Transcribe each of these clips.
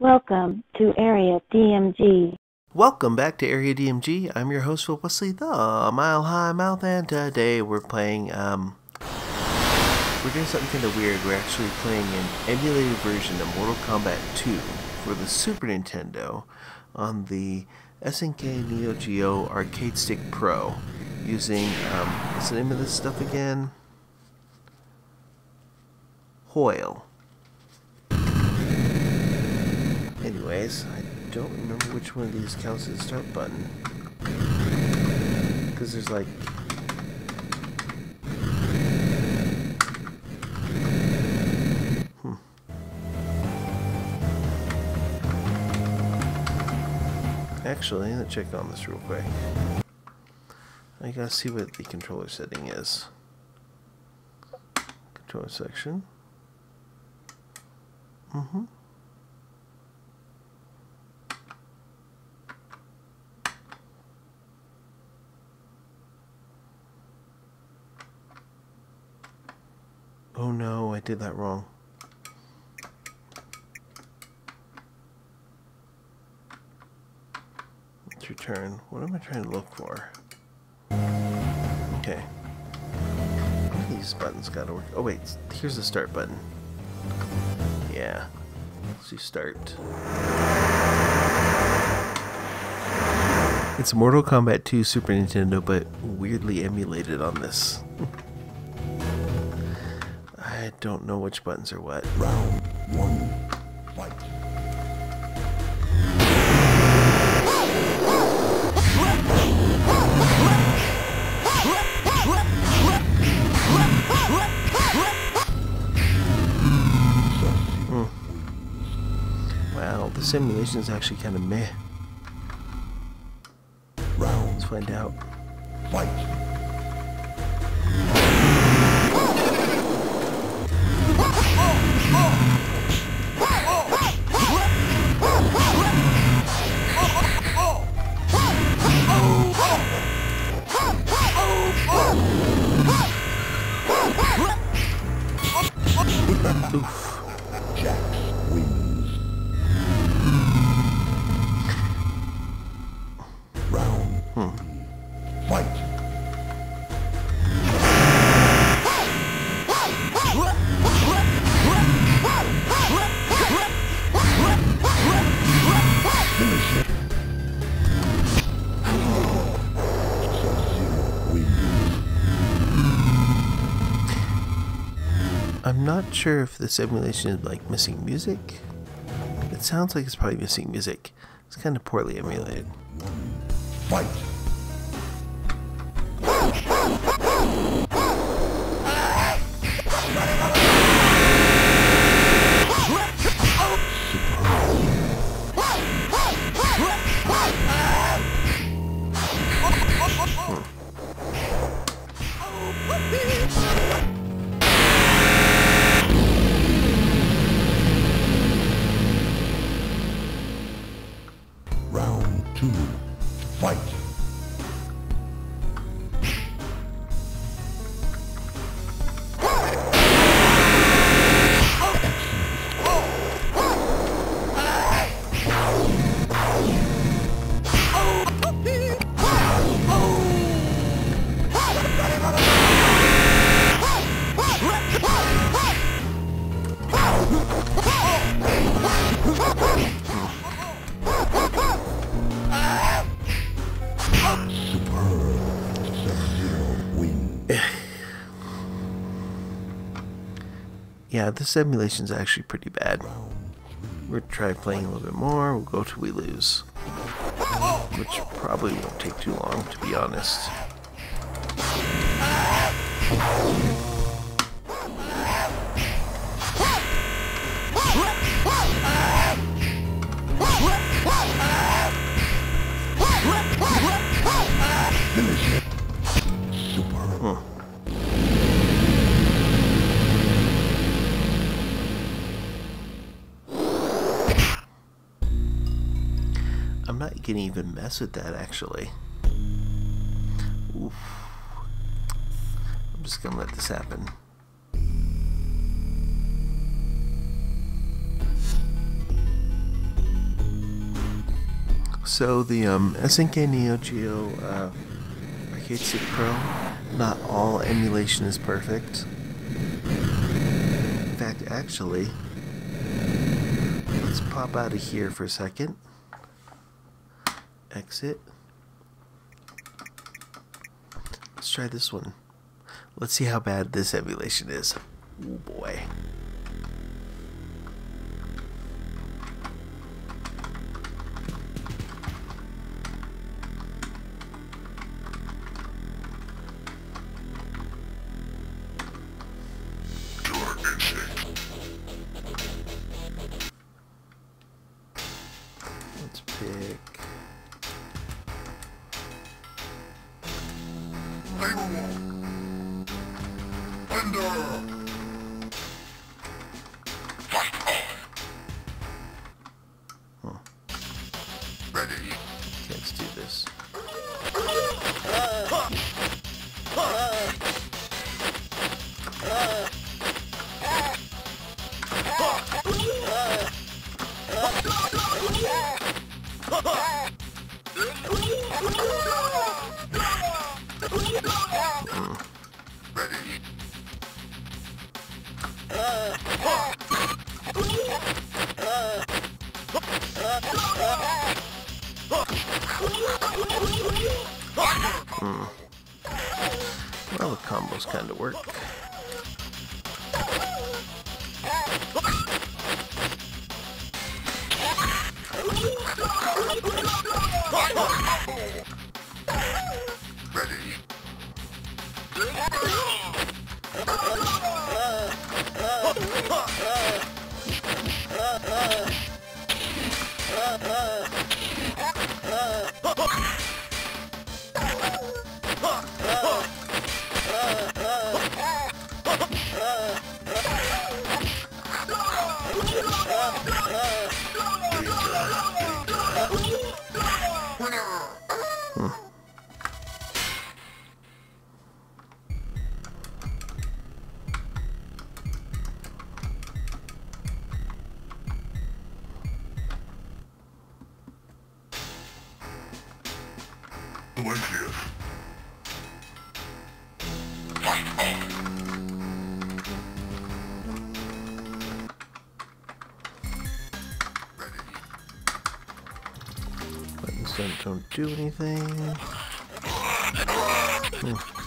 Welcome to Area DMG. Welcome back to Area DMG. I'm your host, Phil Wesley, the Mile High Mouth, and today we're playing, um, we're doing something kind of weird. We're actually playing an emulated version of Mortal Kombat 2 for the Super Nintendo on the SNK Neo Geo Arcade Stick Pro using, um, what's the name of this stuff again? Hoyle. Anyways, I don't remember which one of these counts as the start button. Because there's like... Hmm. Actually, let's check on this real quick. I gotta see what the controller setting is. Controller section. Mm-hmm. Oh no, I did that wrong. Let's return. What am I trying to look for? Okay. These buttons gotta work. Oh wait, here's the start button. Yeah. Let's do start. It's Mortal Kombat 2 Super Nintendo, but weirdly emulated on this. I don't know which buttons are what. Round one, the simulation is actually kind of meh. Round Let's find out. fight. Oof. I'm not sure if the simulation is like missing music. It sounds like it's probably missing music. It's kind of poorly emulated. Fight. Round two. Fight. Yeah, this simulation's actually pretty bad. We'll try playing a little bit more. We'll go till we lose. Which probably won't take too long, to be honest. can even mess with that actually. Oof. I'm just gonna let this happen. So the um, SNK Neo Geo uh, Arcade Stick Pro, not all emulation is perfect. In fact, actually, let's pop out of here for a second. Exit. Let's try this one. Let's see how bad this emulation is. Oh boy. Well, the combos kind of work. Delicious. Don't, don't do anything. Hmm.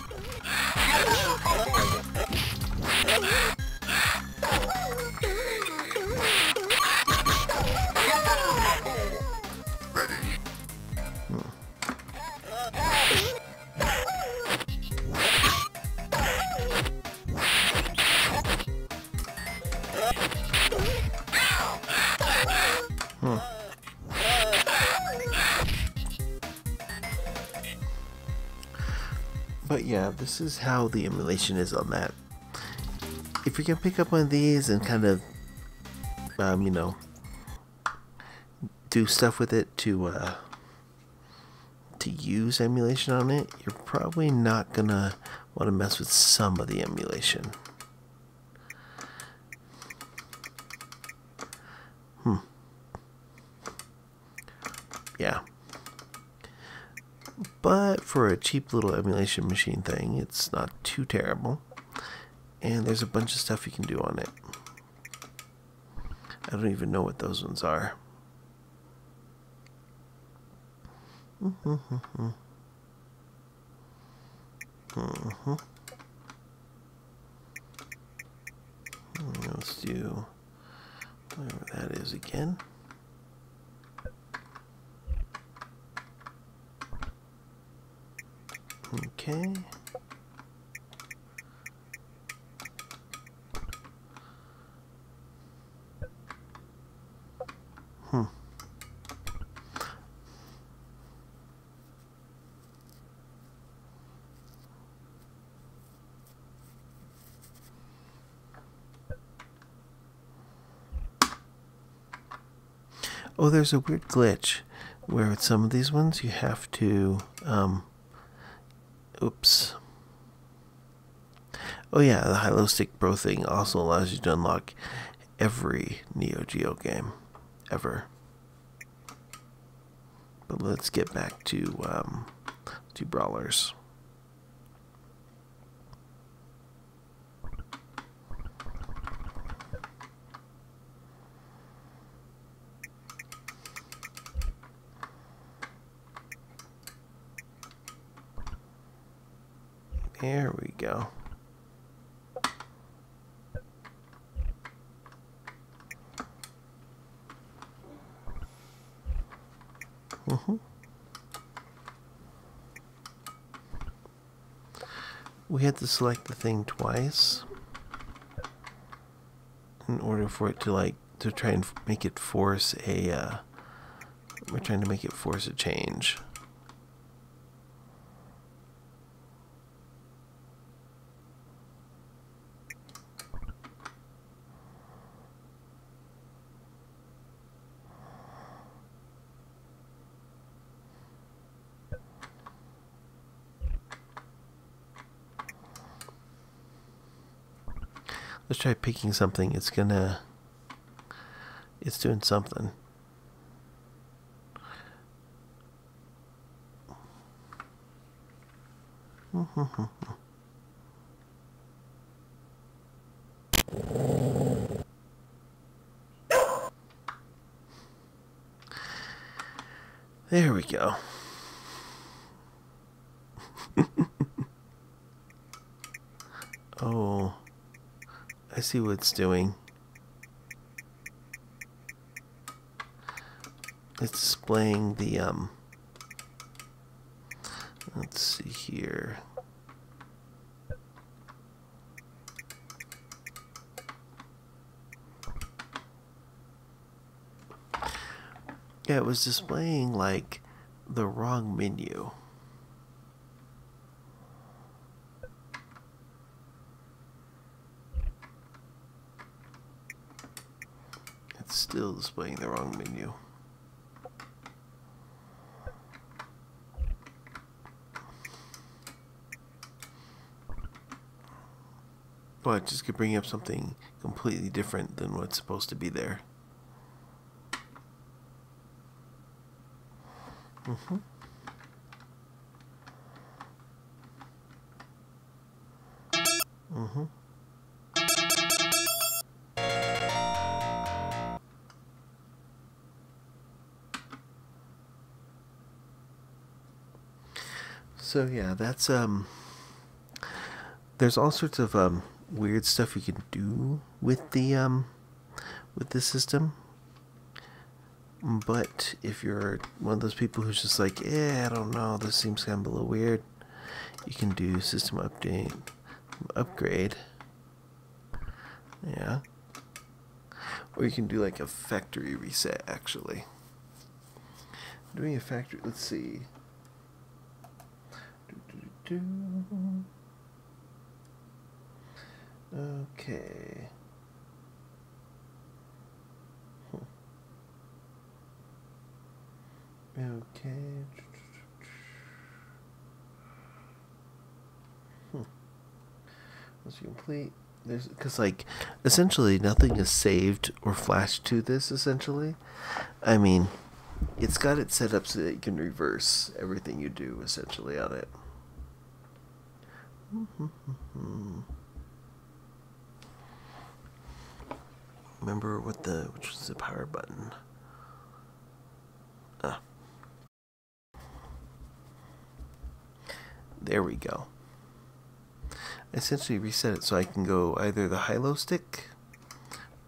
But yeah, this is how the emulation is on that. If you can pick up of these and kind of, um, you know, do stuff with it to uh, to use emulation on it, you're probably not gonna want to mess with some of the emulation. Hmm. Yeah. But for a cheap little emulation machine thing, it's not too terrible. And there's a bunch of stuff you can do on it. I don't even know what those ones are. Mhm. Let's do whatever that is again. Okay. Hmm. Oh, there's a weird glitch where with some of these ones you have to um, Oops. Oh yeah, the HYLOStick pro thing also allows you to unlock every Neo Geo game ever. But let's get back to um, to brawlers. There we go. Mm-hmm. We had to select the thing twice in order for it to like to try and make it force a uh, we're trying to make it force a change. Let's try picking something. It's gonna. It's doing something. There we go. oh. I see what it's doing. It's displaying the, um, let's see here. Yeah, it was displaying like the wrong menu. It's still displaying the wrong menu. But just could bring up something completely different than what's supposed to be there. Mm-hmm. Mm-hmm. So yeah, that's um there's all sorts of um weird stuff you can do with the um with this system. But if you're one of those people who's just like, yeah, I don't know, this seems kind of a little weird, you can do system update, upgrade. Yeah. Or you can do like a factory reset, actually. Doing a factory, let's see. Do, do, do. Okay. Okay. Hmm. You complete, there's because like essentially nothing is saved or flashed to this. Essentially, I mean, it's got it set up so that you can reverse everything you do essentially on it. Remember what the which was the power button? Ah. There we go. I essentially reset it so I can go either the HYLOStick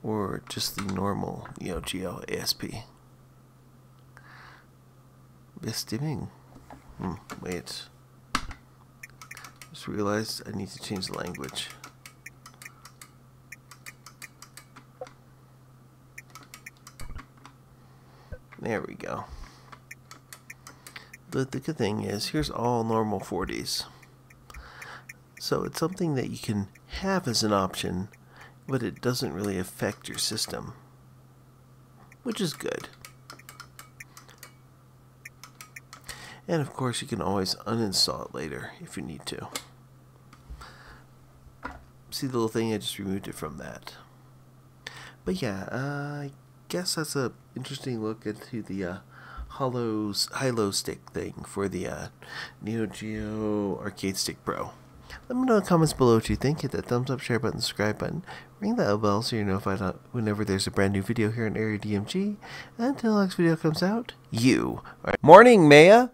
or just the normal Neo Geo ASP. Bestimming. Hmm, wait. Just realized I need to change the language. There we go. But the good thing is, here's all normal 40s. So it's something that you can have as an option, but it doesn't really affect your system, which is good. And of course, you can always uninstall it later if you need to. See the little thing? I just removed it from that. But yeah, uh, I guess that's a interesting look into the uh, hollows HYLOStick thing for the uh, Neo Geo Arcade Stick Pro. Let me know in the comments below what you think. Hit that thumbs up, share button, subscribe button. Ring that bell so you're notified whenever there's a brand new video here on Area DMG. And until the next video comes out, you. Morning, Maya!